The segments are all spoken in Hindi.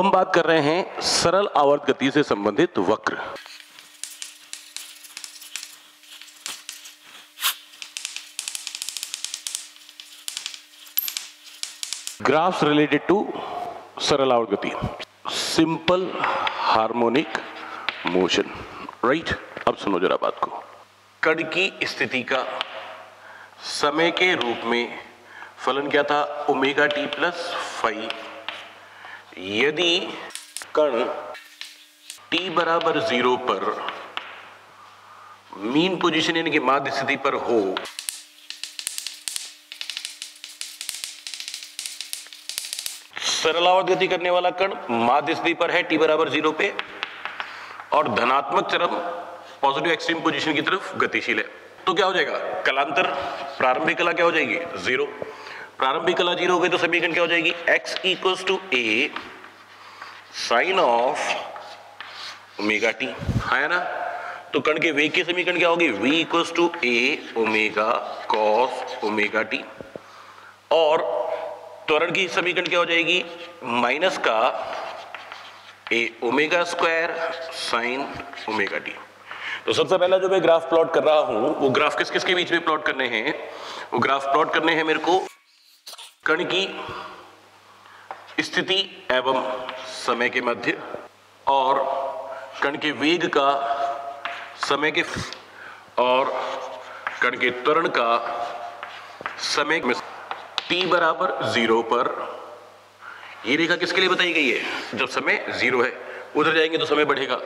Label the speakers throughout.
Speaker 1: हम बात कर रहे हैं सरल आवर्त गति से संबंधित वक्र। ग्राफ्स रिलेटेड टू सरल आवर्त गति। सिंपल हार्मोनिक मोशन राइट अब सुनो जरा बात को। कण की स्थिति का समय के रूप में फलन क्या था? ओमेगा टी प्लस फाइव यदि कण t बराबर ज़ीरो पर मीन पोजीशन यानी कि माध्य स्थिति पर हो सरलावर्त गति करने वाला कण माध्य स्थिति पर है t बराबर ज़ीरो पे, और धनात्मक चरम पॉजिटिव एक्सट्रीम पोजीशन की तरफ़ गतिशील है। तो क्या हो जाएगा? कलांतर, प्रारंभिक कला क्या हो जाएगी? ज़ीरो। प्रारंभिक कला ज़ीरो हो गई तो समीकरण क्या हो जाएगी? X equals to A sine of omega T है ना? तो कण के वेग की समीकरण क्या होगी? V equals to A omega cos omega T और त्वरण की समीकरण क्या हो जाएगी? माइनस का A omega square sine omega T तो सबसे पहला जो मैं ग्राफ प्लॉट कर रहा हूँ, वो ग्राफ किस किस के बीच में प्लॉट करने हैं? वो ग्राफ प्लॉट करने हैं मेरे को कण की स्थिति एवं समय के मध्य और कण के वेग का समय के और कण के त्वरण का समय में t बराबर ज़ीरो पर। ये रेखा किसके लिए बताई गई है? जब समय ज़ीरो है, उधर जाएँगे तो समय बढ़ेगा।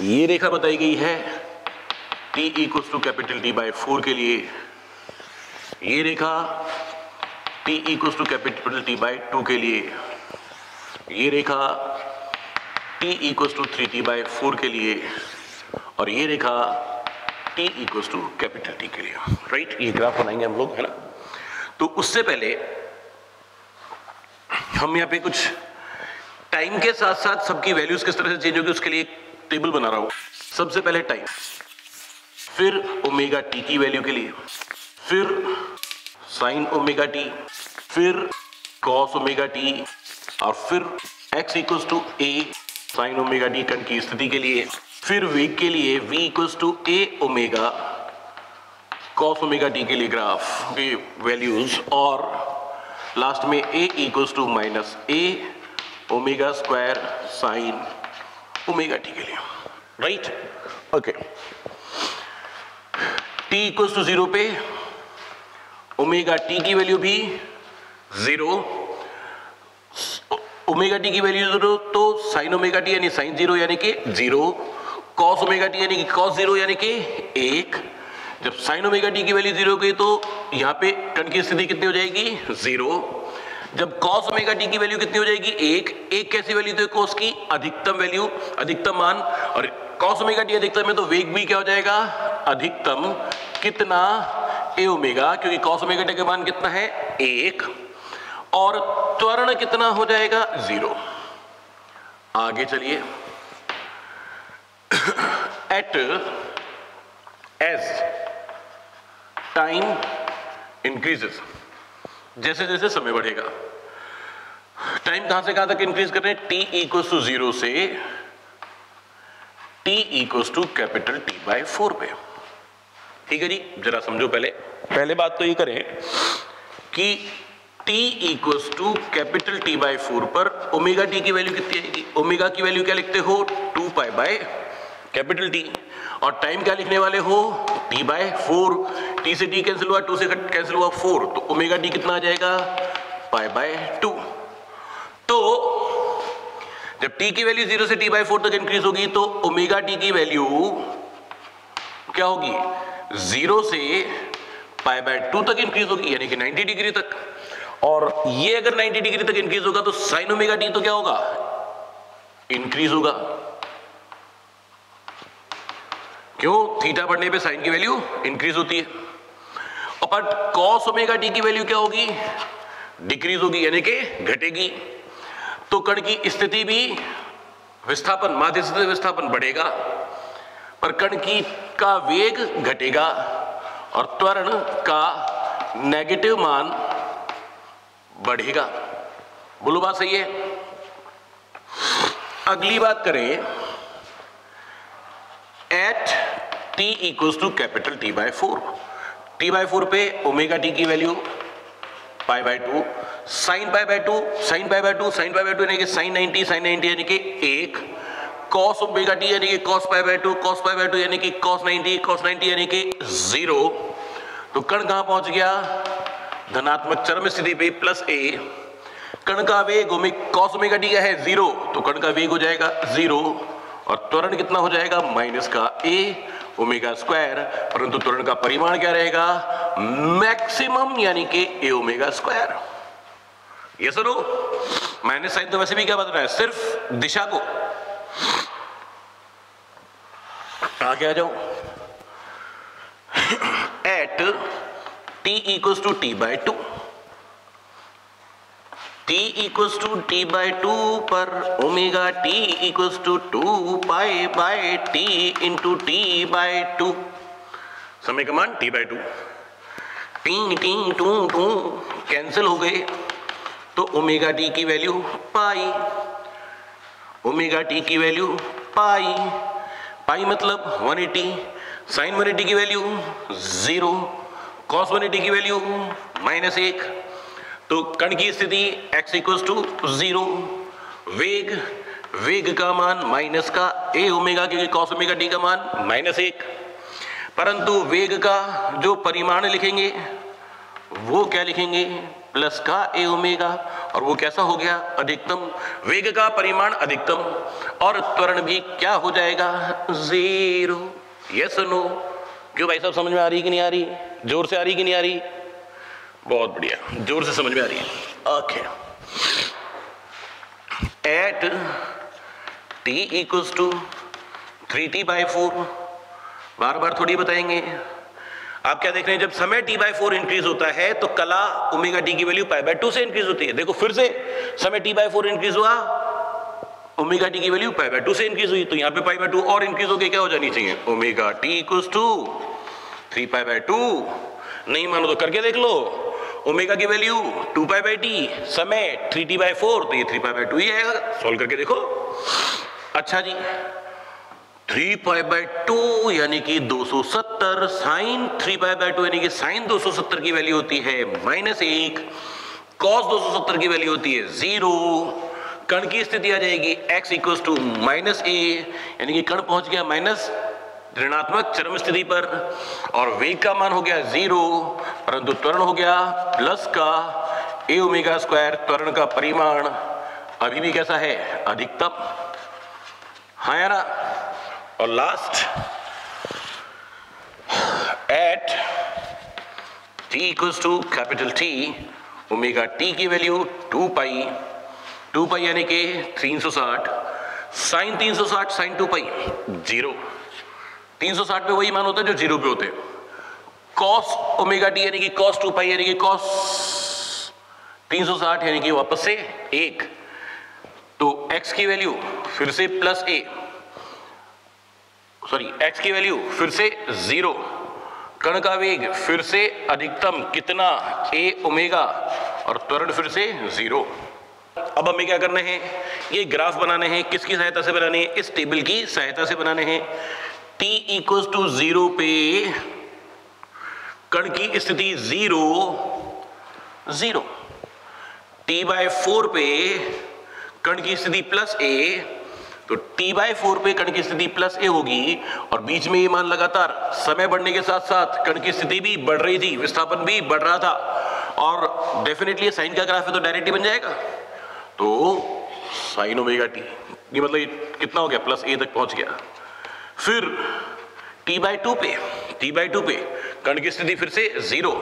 Speaker 1: ये रेखा बताई गई है t equals to capital T by four के लिए। ये रेखा t equals to capital T by two के लिए। ये रेखा t equals to three T by four के लिए और ये रेखा t equals to capital T के लिए। राइट ये ग्राफ बनाएँगे हम लोग, है ना? तो उससे पहले हम यहाँ पे कुछ टाइम के साथ साथ सबकी वैल्यूज़ किस तरह से चेंज होगी उसके लिए एक टेबल बना रहा हूँ। सबसे पहले टाइम फिर ओमेगा टी की वैल्यू के लिए। फिर साइन ओमेगा टी, फिर कॉस ओमेगा टी और फिर X equals to A sine omega T कण की स्थिति के लिए, फिर वेग के लिए v equals to A omega cos omega T के लिए ग्राफ के वैल्यूज़ और लास्ट में a equals to minus A omega square sine omega T के लिए। Right okay T equals to zero पे ओमेगा टी की वैल्यू भी ज़ीरो। ओमेगा टी की वैल्यू ज़ीरो तो साइन ओमेगा टी यानी साइन ज़ीरो यानी कि ज़ीरो। कॉस ओमेगा टी यानी कि कॉस ज़ीरो यानी कि एक। जब साइन ओमेगा टी की वैल्यू ज़ीरो गई तो यहाँ पे कण की स्थिति कितनी हो जाएगी? ज़ीरो। जब कॉस ओमेगा टी की वैल्यू कितनी हो जाएगी? एक। एक कैसी वैल्यू तो कॉस की? अधिकतम वैल्यू, अधिकतम मान। और कॉस ओमेगा टी अधिकतम है तो वेग भी क्या हो जाएगा? अधिकतम। कितना? ए ओमेगा, क्योंकि कॉस ओमेगा का मान कितना है? एक। और त्वरण कितना हो जाएगा? ज़ीरो। आगे चलिए। एट एज टाइम इंक्रीजेस जैसे जैसे समय बढ़ेगा टाइम कहाँ से कहाँ तक इंक्रीज कर रहे हैं? टी इक्वल्स टू ज़ीरो से T equals to capital T by four पे। ठीक है जी, जरा समझो पहले। पहले बात तो ये करें कि t equals to capital T by four पर ओमेगा टी की वैल्यू कितनी आएगी? ओमेगा की वैल्यू क्या लिखते हो? Two pi by capital T और टाइम क्या लिखने वाले हो? T बाय फोर टी से t कैंसिल हुआ टू से कैंसिल हुआ फोर तो ओमेगा टी कितना आ जाएगा? पाई बाय टू तो जब t की वैल्यू ज़ीरो से t बाई फोर तक इंक्रीज होगी तो ओमेगा टी की वैल्यू क्या होगी? ज़ीरो से पाई बाय टू तक इंक्रीज होगी, यानी कि 90 डिग्री तक। और ये अगर 90 डिग्री तक इंक्रीज होगा तो साइन ओमेगा टी तो क्या होगा? इंक्रीज होगा। क्यों? थीटा बढ़ने पे साइन की वैल्यू इंक्रीज होती है। बट कॉस ओमेगा टी की वैल्यू क्या होगी? डिक्रीज होगी, यानी कि घटेगी। तो कण की स्थिति भी विस्थापन, माध्य विस्थापन बढ़ेगा। पर कण की का वेग घटेगा और त्वरण का नेगेटिव मान बढ़ेगा। बोलो बात सही है। अगली बात करें। At T equals to capital T by four T by four पे ओमेगा टी की value pi by two sine pi by two sine pi by two sine pi by two यानी कि साइन नाइनटी साइन नाइनटी यानी कि एक। कॉस ओमेगा टी यानी कि cos pi by two cos pi by two यानी कि कॉस नाइनटी कॉस नाइनटी यानी कि ज़ीरो तो कण कहाँ पहुँच गया? धनात्मक चरम स्थिति पे प्लस ए कण का वेग कॉस ओमेगा टी का है ज़ीरो तो कण का वेग हो जाएगा ज़ीरो और त्वरण कितना हो जाएगा? माइनस का ए ओमेगा स्क्वायर परंतु त्वरण का परिमाण क्या रहेगा? मैक्सिमम यानी कि ए ओमेगा स्क्वायर ये सुनो माइनस साइन तो वैसे भी क्या बदल रहा है? सिर्फ़ दिशा को। आगे आ जाओ। At t equals to t by two t equals to t by two पर omega t equals to two pi by t into t by two समय का t by two t t two two cancel हो गए। तो ओमेगा टी की वैल्यू पाई ओमेगा टी की वैल्यू पाई पाई मतलब 180 साइन 180 की वैल्यू ज़ीरो कॉस 180 की वैल्यू माइनस एक। तो कण की स्थिति x इक्वल्स टू ज़ीरो वेग वेग का मान माइनस का ए ओमेगा क्योंकि कॉस ओमेगा टी का मान माइनस एक। परंतु वेग का जो परिमाण लिखेंगे, वो क्या लिखेंगे? प्लस का ए ओमेगा और वो कैसा हो गया? अधिकतम वेग का परिमाण अधिकतम। और त्वरण भी क्या हो जाएगा? ज़ीरो। यस नो क्यों भाई साहब, समझ में आ रही कि नहीं आ रही? ज़ोर से आ रही कि नहीं आ रही? बहुत बढ़िया। ज़ोर से समझ में आ रही है। Okay at T equals to three T by four बार बार थोड़ी बताएँगे। आप क्या देख रहे हैं, जब समय टी बाई फोर इंक्रीज होता है तो कला ओमेगा टी की वैल्यू पाई बाय टू से इंक्रीज होती है। देखो, फिर से समय टी बाई फोर इंक्रीज हुआ ओमेगा टी की वैल्यू पाई बाय टू से इंक्रीज हुई तो यहाँ पे पाई बाय टू और इंक्रीज होकर क्या हो जानी चाहिए? Omega T equals to three pi by two नहीं मानो तो करके देख लो ओमेगा की value two pi by T समय थ्री टी बाई फोर तो ये थ्री पाई बाई टू ही आएगा। सॉल्व करके देखो। अच्छा जी थ्री पाई बाई टू यानी कि 270 sine three pi by two यानी कि साइन 270 की वैल्यू होती है, माइनस एक, कॉस 270 की वैल्यू होती है, ज़ीरो। कण की स्थिति आ जाएगी, x equal to minus A यानी कि कण पहुँच गया माइनस ऋणात्मक चरम स्थिति पर, और वेग का मान हो गया ज़ीरो, परंतु त्वरण हो गया प्लस का ए ओमेगा स्क्वायर त्वरण का परिमाण, अभी भी कैसा है? अधिकतम। हाँ यार और last at T equals to capital T omega T की value two pi two pi यानी कि 360 sine 360 sine two pi zero 360 पे वही मान होता है जो ज़ीरो पे होते कॉस ओमेगा टी यानी कि कॉस टू पाई यानी कि कॉस 360 यानी कि वापस से एक। तो x की वैल्यू फिर से प्लस ए सॉरी x की वैल्यू फिर से ज़ीरो कण का वेग फिर से अधिकतम कितना? A ओमेगा और त्वरण फिर से ज़ीरो अब हमें क्या करना है? ये ग्राफ बनाने हैं। किसकी सहायता से बनाने हैं? इस टेबल की सहायता से बनाने हैं। T इक्वल्स टू ज़ीरो पे कण की स्थिति zero zero T by four पे कण की स्थिति प्लस ए तो t बाय फोर पे कण की स्थिति प्लस ए होगी और बीच में ये मान लगातार समय बढ़ने के साथ साथ कण की स्थिति भी बढ़ रही थी, विस्थापन भी बढ़ रहा था। और डेफिनेटली साइन का ग्राफ है तो डायरेक्ट ही बन जाएगा। तो साइन ओमेगा टी ये मतलब कितना हो गया? प्लस ए तक पहुँच गया। फिर t बाई टू पे, t बाई टू पे कण की स्थिति फिर से ज़ीरो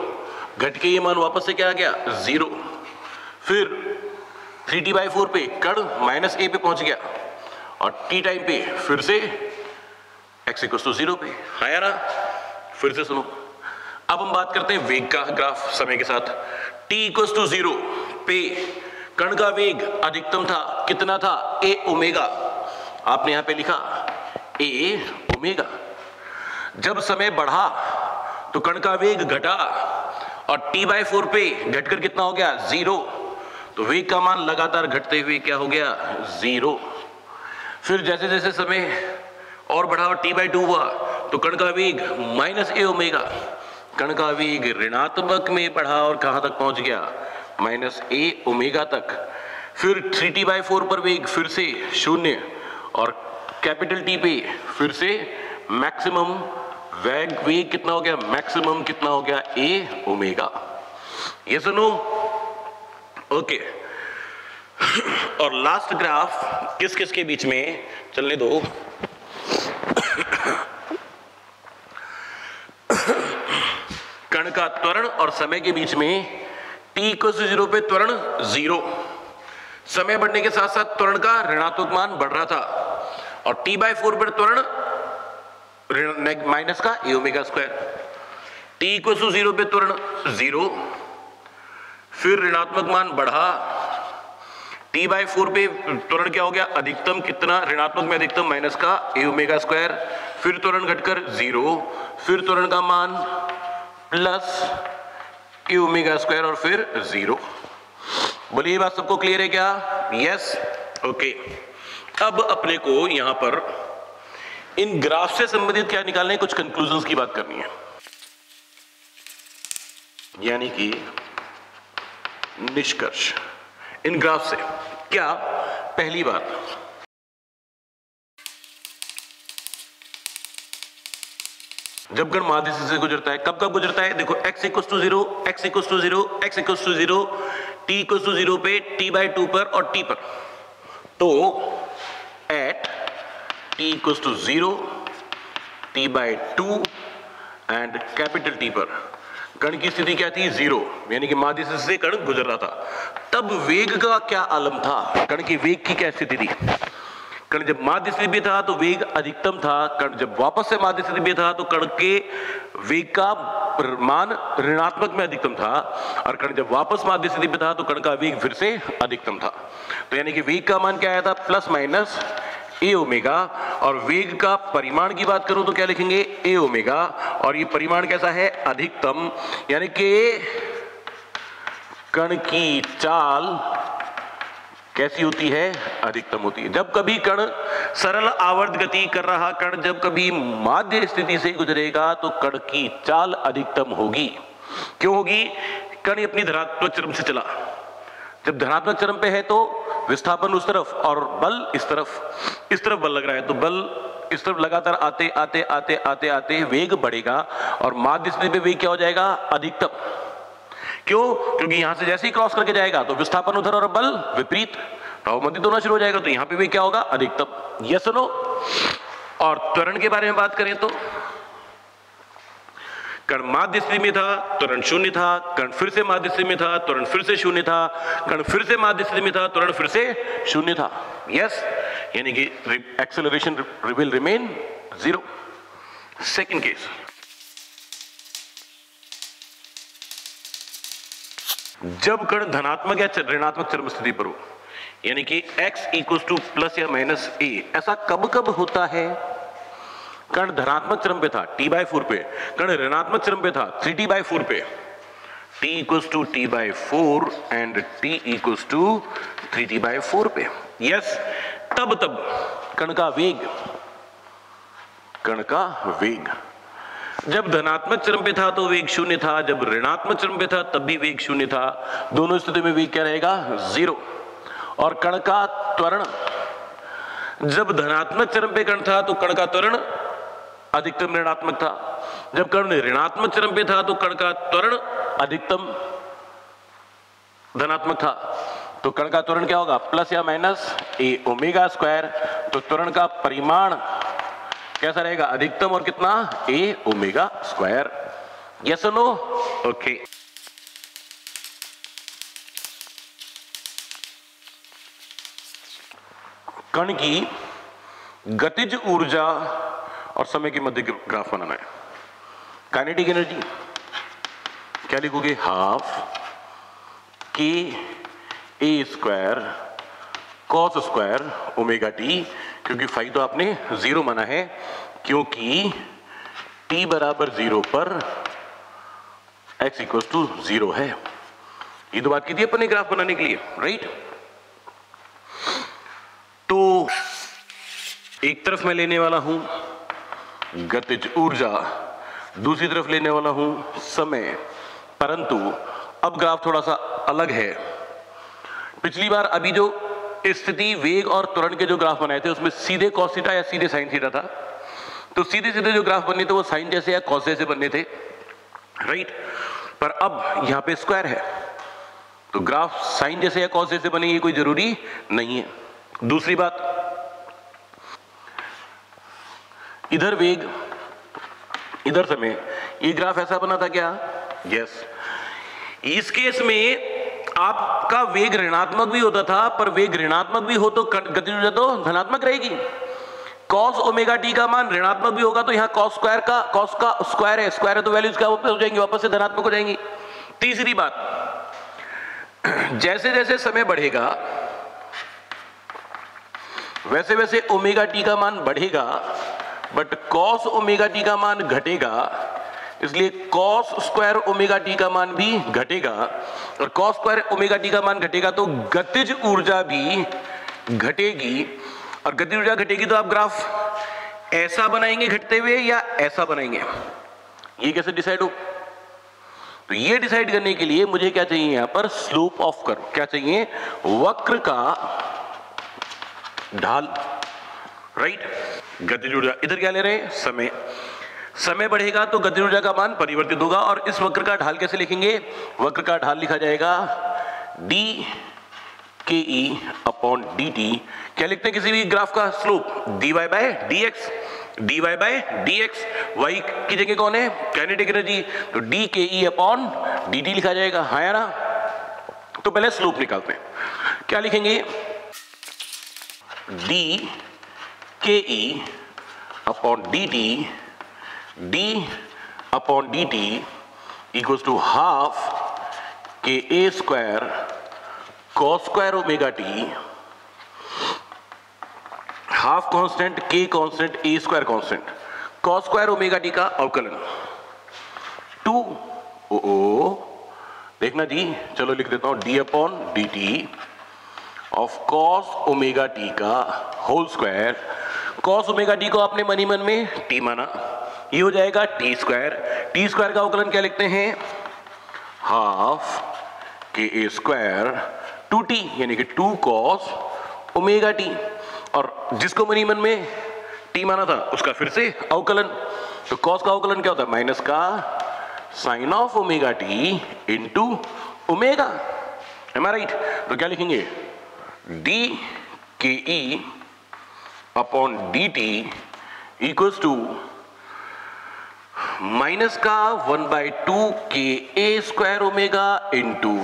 Speaker 1: घट के ये मान वापस से क्या आ गया? ज़ीरो फिर थ्री टी बाई फोर पे कण माइनस ए पे पहुँच गया। और t टाइम पे फिर से एक्स इक्वल टू ज़ीरो पे। हाँ यार, फिर से सुनो। अब हम बात करते हैं वेग का ग्राफ समय के साथ। t इक्वल टू ज़ीरो पे कण का वेग अधिकतम था, कितना था? A omega. आपने यहाँ पे लिखा, ए ओमेगा। जब समय बढ़ा तो कण का वेग घटा और टी बाय फोर पे घटकर कितना हो गया? ज़ीरो। तो वेग का मान लगातार घटते हुए क्या हो गया? ज़ीरो। फिर जैसे जैसे समय और बढ़ावा टी बाई टू हुआ तो कण का वेग माइनस ए ओमेगा कण का वेग ऋणात्मक में बढ़ा और कहाँ तक पहुँच गया? माइनस ए ओमेगा तक। फिर थ्री टी बाई फोर पर वेग फिर से शून्य और कैपिटल टी पे फिर से मैक्सिमम वेग वेग कितना हो गया? मैक्सिमम कितना हो गया? ए ओमेगा ये सुनो। ओके और लास्ट ग्राफ किस किस के बीच में? चलने दो। कण का त्वरण और समय के बीच में टी इक्व ज़ीरो पे त्वरण ज़ीरो समय बढ़ने के साथ साथ त्वरण का ऋणात्मक मान बढ़ रहा था। और टी बाय फोर पर त्वरण माइनस का omega square T equal zero पे त्वरण ज़ीरो फिर ऋणात्मक मान बढ़ा। टी बाई फोर पे त्वरण क्या हो गया? अधिकतम कितना? ऋणात्मक में अधिकतम माइनस का ए ओमेगा स्क्वायर फिर त्वरण घटकर ज़ीरो फिर त्वरण का मान प्लस ए ओमेगा स्क्वायर और फिर ज़ीरो बोलिए बात सबको क्लियर है क्या? यस ओके अब अपने को यहाँ पर इन ग्राफ से संबंधित क्या निकालने कुछ कंक्लूजन की बात करनी है। यानी कि निष्कर्ष। इन ग्राफ से। क्या पहली बात? जब गण माध्य से गुजरता है, कब कब गुजरता है? देखो, x equal to zero X equal to zero X equal to zero T equal to zero पे, t बाई टू पर और t पर। तो at t equal to zero T by two and capital T पर। कण की स्थिति क्या थी? ज़ीरो यानी कि माध्य से कण गुजर रहा था। तब वेग का क्या आलम था? कण की वेग की क्या स्थिति थी? कण जब माध्य स्थिति में था तो वेग अधिकतम था। कण जब वापस से माध्य स्थिति में था तो कण के वेग का मान ऋणात्मक में अधिकतम था। और कण जब वापस माध्य स्थिति में था तो कण का वेग फिर से अधिकतम था। तो यानी कि वेग का मान क्या आया था? प्लस माइनस ए ओमेगा, और वेग का परिमाण की बात करूँ तो क्या लिखेंगे? ए ओमेगा, और ये परिमाण कैसा है? अधिकतम, यानी कि कण की चाल कैसी होती है? अधिकतम होती है। जब कभी कण सरल आवर्त गति कर रहा कण जब कभी माध्य स्थिति से गुजरेगा तो कण की चाल अधिकतम होगी। क्यों होगी? कण अपनी धरात्मक चरम से चला। जब धनात्मक चरम पे है तो विस्थापन उस तरफ़ और बल इस तरफ़। इस तरफ़ बल लग रहा है तो बल इस तरफ़ लगातार आते आते आते आते आते वेग बढ़ेगा और माध्य स्थिति पे वेग क्या हो जाएगा? अधिकतम। क्यों? क्योंकि यहाँ से जैसे ही क्रॉस करके जाएगा तो विस्थापन उधर और बल विपरीत। बहुमती दोनों शुरू हो जाएगा तो यहाँ पे भी क्या होगा? अधिकतम। यह सुनो। और त्वरण के बारे में बात करें तो कण माध्य स्थिति में था, त्वरण शून्य था, कण फिर से माध्य स्थिति में था, त्वरण फिर से शून्य था, कण फिर से माध्य स्थिति में था, त्वरण फिर से शून्य था। यस यानी कि acceleration will remain zero second case जब कण धनात्मक या ऋणात्मक चरम स्थिति पर हो, यानी कि x इक्वल टू प्लस या माइनस ए ऐसा कब कब होता है? कण धनात्मक चरम पे था टी बाई फोर पे। कण ऋणात्मक चरम पे था थ्री टी बाई फोर पे। T equals to T by four and T equals to three T by four पे। यस तब तब कण का वेग। कण का वेग। जब धनात्मक चरम पे था तो वेग शून्य था, जब ऋणात्मक चरम पे था तब भी वेग शून्य था। दोनों स्थिति में वेग क्या रहेगा? ज़ीरो और कण का त्वरण। जब धनात्मक चरम पे कण था तो कण का त्वरण अधिकतम ऋणात्मक था। जब कर्ण ऋणात्मक चरम पे था तो कण का त्वरण अधिकतम धनात्मक था। तो कण का त्वरण क्या होगा? प्लस या माइनस? ए ओमेगा स्क्वायर। तो त्वरण का परिमाण कैसा रहेगा? अधिकतम और कितना? A omega square. Yes no okay कण की गतिज ऊर्जा और समय के मध्य ग्राफ बनाना है काइनेटिक एनर्जी क्या लिखोगे? Half K A square cos square omega T क्योंकि फाइव तो आपने ज़ीरो माना है, क्योंकि टी बराबर ज़ीरो पर एक्स इक्वल टू ज़ीरो है। ये तो बात की थी अपने ग्राफ बनाने के लिए राइट तो एक तरफ़ मैं लेने वाला हूँ गतिज ऊर्जा दूसरी तरफ़ लेने वाला हूँ समय। परंतु अब ग्राफ थोड़ा सा अलग है। पिछली बार अभी जो स्थिति, वेग और त्वरण के जो ग्राफ बनाए थे, उसमें सीधे कॉस थीटा या सीधे साइन थीटा था। तो सीधे सीधे जो ग्राफ बने थे, वो साइन जैसे या कॉस जैसे बनने थे। राइट पर अब यहाँ पे स्क्वायर है। तो ग्राफ साइन जैसे या कॉस जैसे बनेगी कोई ज़रूरी नहीं है। दूसरी बात इधर वेग, इधर समय। ये ग्राफ ऐसा बना था क्या? यस इस केस में आपका वेग ऋणात्मक भी होता था, पर वेग ऋणात्मक भी हो तो गति ऊर्जा तो धनात्मक रहेगी। कॉस ओमेगा टी का मान ऋणात्मक भी होगा तो यहाँ कॉस स्क्वायर का कॉस का स्क्वायर है। स्क्वायर है तो वैल्यूज़ क्या वापस हो जाएँगी? वापस से धनात्मक हो जाएँगी। तीसरी बात। जैसे जैसे समय बढ़ेगा, वैसे वैसे ओमेगा टी का मान बढ़ेगा बट कॉस ओमेगा टी का मान घटेगा, इसलिए कॉस स्क्वायर ओमेगा टी का मान भी घटेगा। और कॉस स्क्वायर ओमेगा टी का मान घटेगा तो गतिज ऊर्जा भी घटेगी। और गतिज ऊर्जा घटेगी तो आप ग्राफ ऐसा बनाएँगे घटते हुए या ऐसा बनाएँगे? ये कैसे डिसाइड हो? तो ये डिसाइड करने के लिए मुझे क्या चाहिए यहाँ पर? स्लोप ऑफ़ कर्व क्या चाहिए? वक्र का ढाल राइट गतिज ऊर्जा इधर क्या ले रहे हैं? समय। समय बढ़ेगा तो गति ऊर्जा का मान परिवर्तित होगा और इस वक्र का ढाल कैसे लिखेंगे? वक्र का ढाल लिखा जाएगा डी के ई अपॉन डी टी क्या लिखते हैं किसी भी ग्राफ का slope? D Y by D X D Y by D X Y की जगह कौन है? कैनेटिक एनर्जी तो डी के ई अपॉन डी टी लिखा जाएगा। हाँ ना? तो पहले स्लोप निकालते हैं। क्या लिखेंगे? D K E upon D T d upon dt equals to half k a square cos square omega t. Half constant k constant a square constant cos square omega T का अवकलन. टू ओ ओ, देखना जी, चलो लिख देता हूँ. D upon D T of cos omega T का whole square cos omega T को आपने मनी मन में t माना। ये हो जाएगा टी स्क्वायर टी स्क्वायर का अवकलन क्या लिखते हैं? हाफ़ के ए स्क्वायर टू टी यानी कि टू कॉस ओमेगा टी और जिसको मनी मन में टी माना था, उसका फिर से अवकलन। तो कॉस का अवकलन क्या होता है? माइनस का sine of omega t into omega am I right तो क्या लिखेंगे? D K E upon d t equals to minus का one by two k A square omega into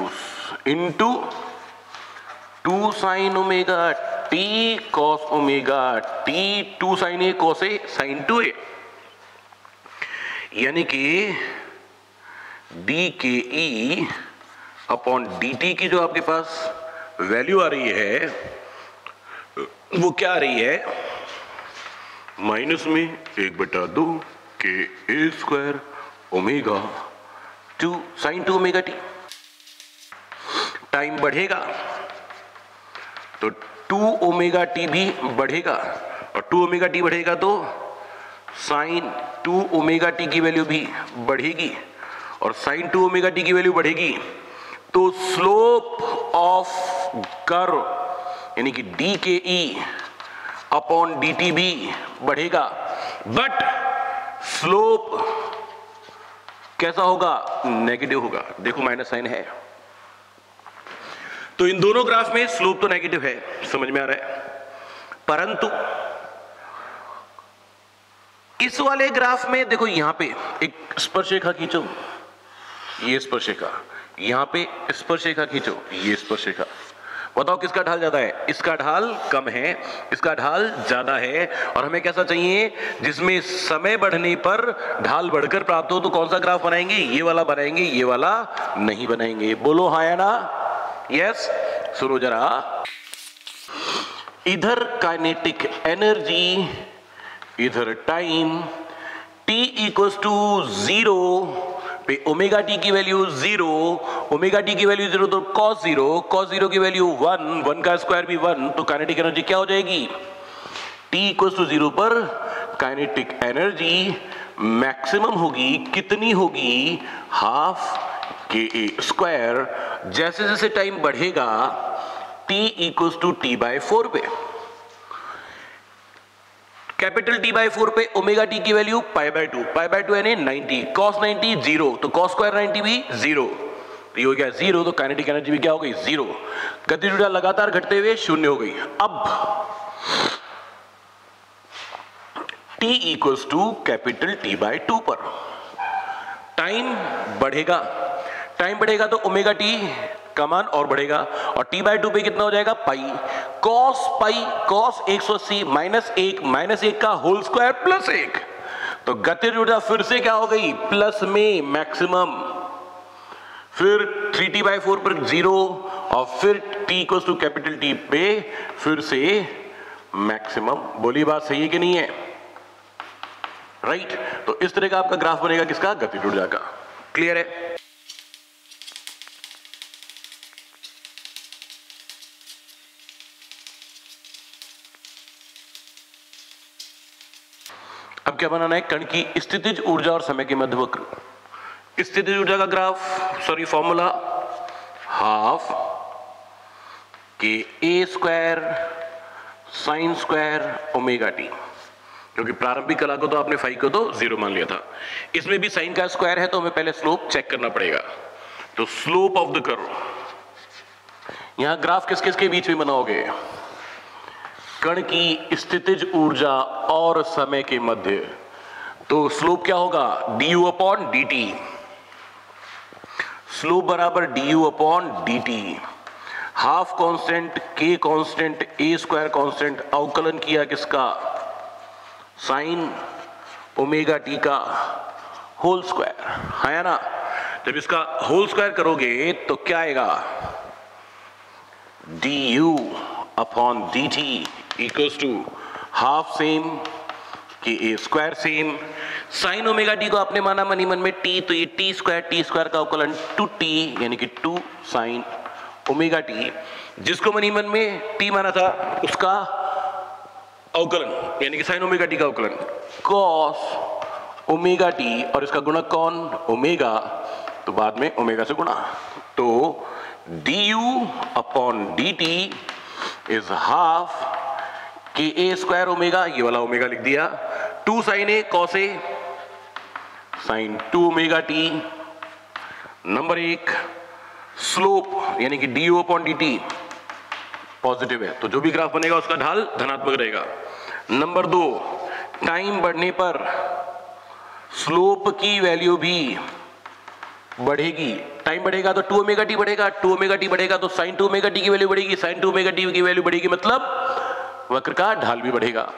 Speaker 1: into two sine omega t cos omega t two sine A cos A sine two A यानी कि डी के ई अपॉन डी टी की जो आपके पास वैल्यू आ रही है, वो क्या आ रही है? माइनस में एक बटा दो k A square omega two sine two omega t. Time बढ़ेगा तो टू ओमेगा टी भी बढ़ेगा, और टू ओमेगा टी बढ़ेगा तो साइन टू ओमेगा टी की वैल्यू भी बढ़ेगी, और साइन टू ओमेगा टी की वैल्यू बढ़ेगी तो स्लोप ऑफ़ कर्व, यानी कि डी के ई अपॉन डी टी भी बढ़ेगा बट स्लोप कैसा होगा? नेगेटिव होगा। देखो माइनस साइन है। तो इन दोनों ग्राफ में स्लोप तो नेगेटिव है, समझ में आ रहा है। परंतु इस वाले ग्राफ में देखो, यहाँ पे एक स्पर्शरेखा खींचो, ये स्पर्शरेखा। यहाँ पे स्पर्शरेखा खींचो, ये स्पर्शरेखा। बताओ किसका ढाल ज़्यादा है? इसका ढाल कम है, इसका ढाल ज़्यादा है और हमें कैसा चाहिए? जिसमें समय बढ़ने पर ढाल बढ़कर प्राप्त हो तो कौन सा ग्राफ बनाएँगे? ये वाला बनाएँगे, ये वाला नहीं बनाएँगे। बोलो हाँ या ना? यस सुनो जरा। इधर काइनेटिक एनर्जी इधर time t equals to zero पे ओमेगा टी की वैल्यू ज़ीरो ओमेगा टी की वैल्यू ज़ीरो तो कॉस ज़ीरो कॉस ज़ीरो की वैल्यू वन वन का स्क्वायर भी वन तो काइनेटिक एनर्जी क्या हो जाएगी? टी इक्वल टू ज़ीरो पर काइनेटिक एनर्जी मैक्सिमम होगी, कितनी होगी? हाफ़ के ए स्क्वायर जैसे जैसे टाइम बढ़ेगा t equal to t by four पे। कैपिटल टी बाई फोर पे ओमेगा टी की value pi by two, pi by two यानी नाइनटी, कॉस नाइनटी ज़ीरो तो कॉस स्क्वायर नाइनटी भी ज़ीरो। तो ये हो गया ज़ीरो तो काइनेटिक एनर्जी भी क्या हो गई? ज़ीरो। गति लगातार घटते हुए शून्य हो गई। अब t equals to capital T by two पर। टाइम बढ़ेगा। टाइम बढ़ेगा तो ओमेगा टी का मान और बढ़ेगा। और टी बाई टू पे कितना हो जाएगा? पाई कॉस पाई कॉस एक सौ अस्सी माइनस एक माइनस एक का होल स्क्वायर प्लस एक। तो गति ऊर्जा फिर से क्या हो गई? प्लस में मैक्सिमम फिर थ्री टी बाई फोर पर ज़ीरो और फिर t equal to capital T पे फिर से मैक्सिमम बोली बात सही है कि नहीं है? Right right? तो इस तरह का आपका ग्राफ बनेगा किसका? गति ऊर्जा का। क्लियर है? अब क्या बनाना है? कण की स्थितिज ऊर्जा और समय के मध्य वक्र। स्थितिज ऊर्जा का graph sorry formula half k A square sine square omega t क्योंकि प्रारंभिक कला को तो आपने फाइव को तो ज़ीरो मान लिया था। इसमें भी साइन का स्क्वायर है तो हमें पहले स्लोप चेक करना पड़ेगा। तो स्लोप ऑफ़ द कर्व यहाँ ग्राफ किस किस के बीच में बनाओगे? कण की स्थितिज ऊर्जा और समय के मध्य। तो स्लोप क्या होगा? D U upon d t slope बराबर d U upon d t half constant k constant A square constant, अवकलन किया किसका? साइन ओमेगा टी का होल स्क्वायर है ना? जब इसका होल स्क्वायर करोगे तो क्या आएगा? D U upon d t equals to half same k A square same sine omega t को आपने माना मनी मन में टी तो ये टी स्क्वायर टी स्क्वायर का अवकलन टू टी यानी कि टू साइन ओमेगा टी जिसको मनी मन में टी माना था, उसका अवकलन, यानी कि साइन ओमेगा टी का अवकलन. कॉस ओमेगा टी और इसका गुणक कौन? ओमेगा तो बाद में ओमेगा से गुणा. तो d U upon d t is half k A square omega, ये वाला ओमेगा लिख दिया। Two sine A, cos A, sine two omega t. Number एक, स्लोप, यानी कि d upon d t. Positive है तो जो भी ग्राफ बनेगा उसका ढाल धनात्मक रहेगा। नंबर दो, टाइम बढ़ने पर स्लोप की वैल्यू भी बढ़ेगी। टाइम बढ़ेगा तो टू ओमेगा टी बढ़ेगा, टू ओमेगा टी बढ़ेगा तो साइन टू ओमेगा टी की वैल्यू बढ़ेगी, साइन टू ओमेगा टी की वैल्यू बढ़ेगी। मतलब वक्र का ढाल भी बढ़ेगा।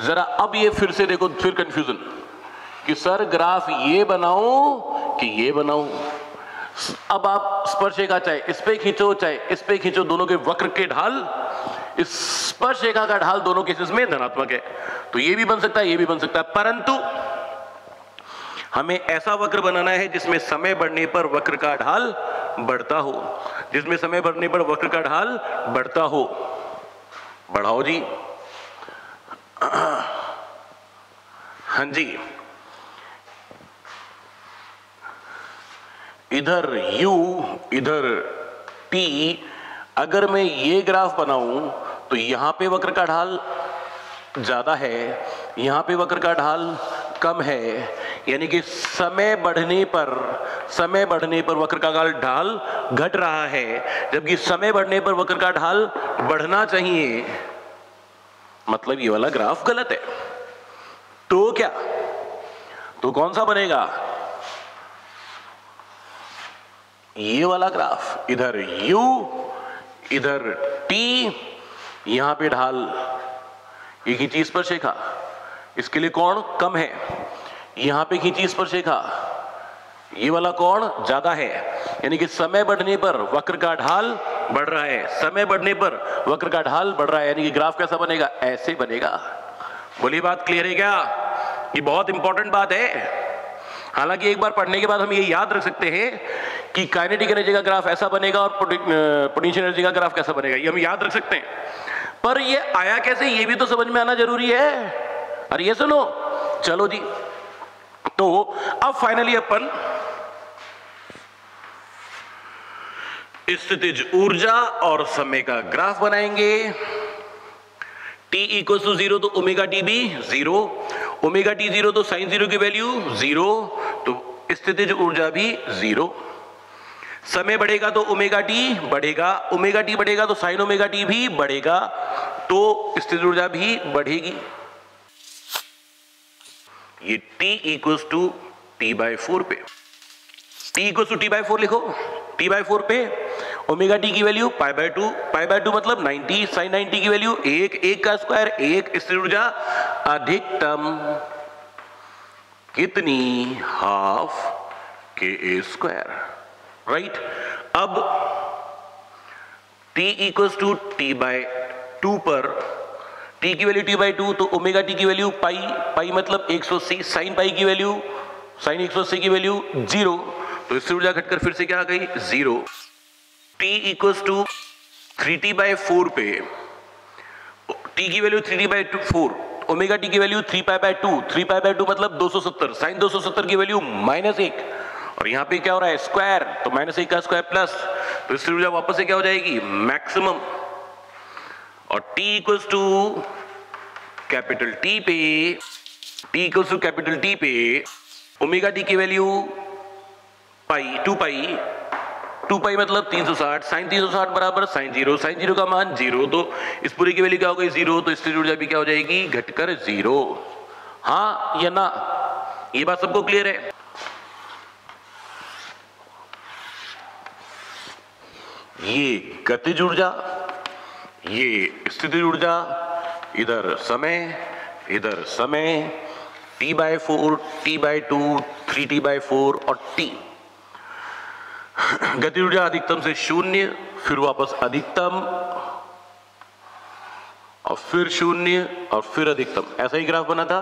Speaker 1: जरा अब ये फिर से देखो, फिर कंफ्यूजन कि सर ग्राफ ये बनाऊँ कि ये बनाऊँ। अब आप स्पर्शेखा चाहे इस पे खींचो, चाहे इस पे खींचो, दोनों के वक्र के ढाल स्पर्श रेखा का ढाल दोनों केसेस में धनात्मक है। तो ये भी बन सकता है, ये भी बन सकता है। परंतु हमें ऐसा वक्र बनाना है जिसमें समय बढ़ने पर वक्र का ढाल बढ़ता हो। जिसमें समय बढ़ने पर वक्र का ढाल बढ़ता हो। बढ़ाओ जी। हाँ जी। इधर u इधर t अगर मैं ये ग्राफ बनाऊँ तो यहाँ पे वक्र का ढाल ज़्यादा है, यहाँ पे वक्र का ढाल कम है यानी कि समय बढ़ने पर, समय बढ़ने पर वक्र का ढाल घट रहा है। जबकि समय बढ़ने पर वक्र का ढाल बढ़ना चाहिए। मतलब ये वाला ग्राफ गलत है। तो क्या? तो कौन सा बनेगा? ये वाला ग्राफ। इधर u, इधर t, यहाँ पे ढाल। एक ही चीज़ पर स्पर्शेखा इसके लिए कौन कम है? यहाँ पे खींची स्पर्शेखा ये वाला कौन ज़्यादा है, यानी कि समय बढ़ने पर वक्र का ढाल बढ़ रहा है। समय बढ़ने पर वक्र का ढाल बढ़ रहा है, यानी कि ग्राफ कैसा बनेगा? ऐसे बनेगा। बोली बात क्लियर है क्या? ये बहुत इंपॉर्टेंट बात है। हालाँकि एक बार पढ़ने के बाद हम ये याद रख सकते हैं कि काइनेटिक एनर्जी का ग्राफ ऐसा बनेगा और पोटेंशियल एनर्जी का ग्राफ कैसा बनेगा। ये हम याद रख सकते हैं। पर ये आया कैसे, ये भी तो समझ में आना ज़रूरी है। अरे ये सुनो। चलो जी। तो अब फाइनली अपन स्थितिज ऊर्जा और समय का ग्राफ बनाएँगे। टी इक्वल टू ज़ीरो तो ओमेगा टी भी ज़ीरो ओमेगा टी ज़ीरो तो साइन ज़ीरो की वैल्यू ज़ीरो तो स्थितिज ऊर्जा भी ज़ीरो समय बढ़ेगा तो ओमेगा टी बढ़ेगा ओमेगा टी बढ़ेगा तो साइन ओमेगा टी भी बढ़ेगा तो स्थिति ऊर्जा भी बढ़ेगी। ये t equals to t by four पे। T equals to t by four लिखो। टी बाय फोर पे ओमेगा टी की value pi by two pi by two मतलब 90 साइन 90 की वैल्यू एक एक का स्क्वायर एक स्थिर ऊर्जा, अधिकतम कितनी? Half k A square right अब t equals to t by two पर t की वैल्यू t बाई टू तो ओमेगा t की वैल्यू पाई पाई मतलब 180 साइन पाई की वैल्यू साइन 180 की वैल्यू ज़ीरो तो इससे ऊर्जा घटकर फिर से क्या आ गई? Zero t equals to three t by four पे। T की value three t by two four omega t की value three pi by two three pi by two मतलब 270 साइन 270 की वैल्यू माइनस एक। और यहाँ पे क्या हो रहा है? स्क्वायर तो माइनस एक का स्क्वायर प्लस तो इससे ऊर्जा वापस से क्या हो जाएगी? मैक्सिमम और t equals to capital T पे, t equals to capital T पे ओमेगा टी की value pi two pi two pi मतलब 360 साइन 360 बराबर साइन ज़ीरो साइन ज़ीरो का मान ज़ीरो तो इस पूरी की वैल्यू क्या हो गई? ज़ीरो तो स्थिर ऊर्जा भी क्या हो जाएगी? घटकर ज़ीरो हाँ या ना? ये बात सबको क्लियर है? ये गतिज ऊर्जा ये स्थिति ऊर्जा इधर समय इधर समय t by four t by two three t by four और टी गति ऊर्जा अधिकतम से शून्य, फिर वापस अधिकतम, और फिर शून्य, और फिर अधिकतम। ऐसा ही ग्राफ बना था।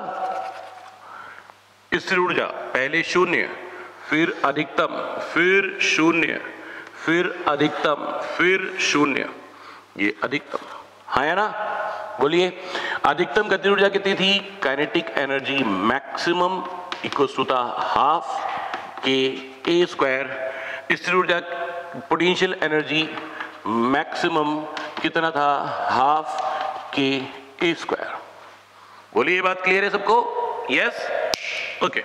Speaker 1: स्थिर ऊर्जा, पहले शून्य, फिर अधिकतम, फिर शून्य, फिर अधिकतम, फिर शून्य। ये अधिकतम हाँ ना? बोलिए, अधिकतम गति ऊर्जा कितनी थी? Kinetic energy maximum equals to था हाफ़ के ए स्क्वायर स्थिर ऊर्जा पोटेंशियल एनर्जी मैक्सिमम कितना था? हाफ़ के ए स्क्वायर बोलिए बात क्लियर है सबको? Yes okay